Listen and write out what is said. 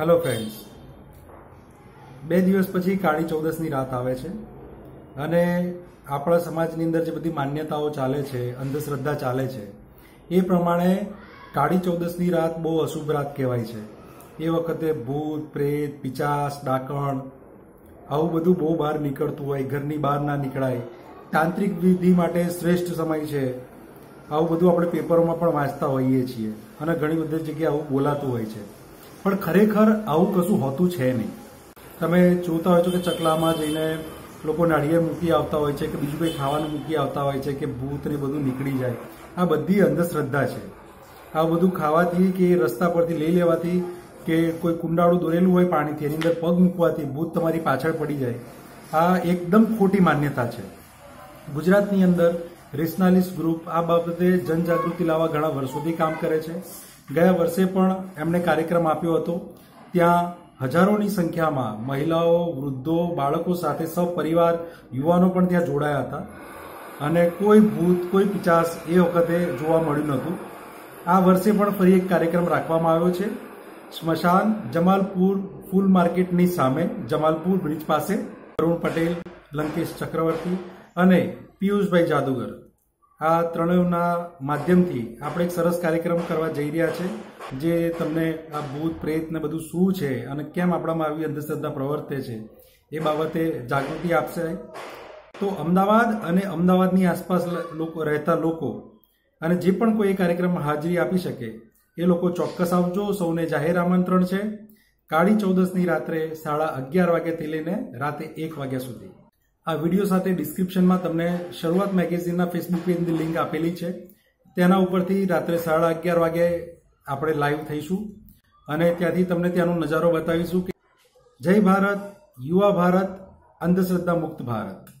Hello friends બે દિવસ પછી કાળી ચૌદસની રાત આવે છે અને આપણા સમાજની અંદર જે બધી માન્યતાઓ ચાલે છે, અંધશ્રદ્ધા ચાલે છે, એ પ્રમાણે કાળી ચૌદસની રાત બહુ અશુભ રાત કહેવાય છે. એ વખતે ભૂત, પ્રેત, પિચાસ, ડાકણ, આવું બધું બહુ બહાર નીકળતું હોય, ઘરની બહાર ના નીકળાય. તાંત્રિક વિધિ માટે શ્રેષ્ઠ સમય છે. આવું બધું આપણે પેપરોમાં પણ વાંચતા હોઈએ છીએ અને ઘણી બધી જગ્યાએ આવું બોલાતું હોય છે. પણ ખરેખર આવું કશું હોતું છે નહીં. તમે જોતા હોય છો કે ચકલામાં જઈને લોકો નાળિયેર મૂકી આવતા હોય છે કે બીજું કંઈ ખાવાનું મૂકી આવતા હોય છે કે ભૂત ને બધું નીકળી જાય. આ બધી અંધશ્રદ્ધા છે. આ બધું ખાવાથી કે રસ્તા પરથી લઈ લેવાથી કે કોઈ કુંડાળું દોરેલું હોય પાણીથી, એની અંદર પગ મૂકવાથી ભૂત તમારી પાછળ પડી જાય. આ એકદમ ખોટી માન્યતા છે. ગુજરાતની અંદર રેશનાલિસ્ટ ગ્રુપ આ બાબતે જનજાગૃતિ લાવવા ઘણા વર્ષોથી કામ કરે છે. ગયા વર્ષે પણ એમણે કાર્યક્રમ આપ્યો હતો. ત્યાં હજારોની સંખ્યામાં મહિલાઓ, વૃદ્ધો, બાળકો સાથે સપરિવાર યુવાનો પણ ત્યાં જોડાયા હતા. અને કોઈ ભૂત, કોઈ પિચાસ એ વખતે જોવા મળ્યું નહોતું. આ વર્ષે પણ ફરી એક કાર્યક્રમ રાખવામાં આવ્યો છે. સ્મશાન જમાલપુર ફૂલ માર્કેટની સામે જમાલપુર બ્રિજ પાસે. અરુણ પટેલ, લંકેશ ચક્રવર્તી અને પિયુષભાઈ જાદુગર. આ ત્રણેયના માધ્યમથી આપણે એક સરસ કાર્યક્રમ કરવા જઈ રહ્યા છે, જે તમને આ ભૂત, પ્રેત ને બધું શું છે અને કેમ આપણામાં આવી અંધશ્રદ્ધા પ્રવર્તે છે, એ બાબતે જાગૃતિ આપશે. તો અમદાવાદ અને અમદાવાદની આસપાસ લોકો, રહેતા લોકો, અને જે પણ કોઈ કાર્યક્રમમાં હાજરી આપી શકે, એ લોકો ચોક્કસ આવજો. સૌને જાહેર આમંત્રણ છે. કાળી ચૌદસની રાત્રે સાડા અગિયાર વાગ્યાથી લઈને રાતે એક વાગ્યા સુધી. આ વીડિયો સાથે ડિસ્ક્રિપ્શનમાં તમને શરૂઆત મેગેઝિનના ફેસબુક પેજની લિંક આપેલી છે. તેના ઉપરથી રાત્રે સાડા અગિયાર વાગે આપણે લાઈવ થઈશું. અને ત્યાંથી તમને ત્યાંનો નજારો બતાવીશું કે જય ભારત, યુવા ભારત, અંધશ્રદ્ધા મુક્ત ભારત.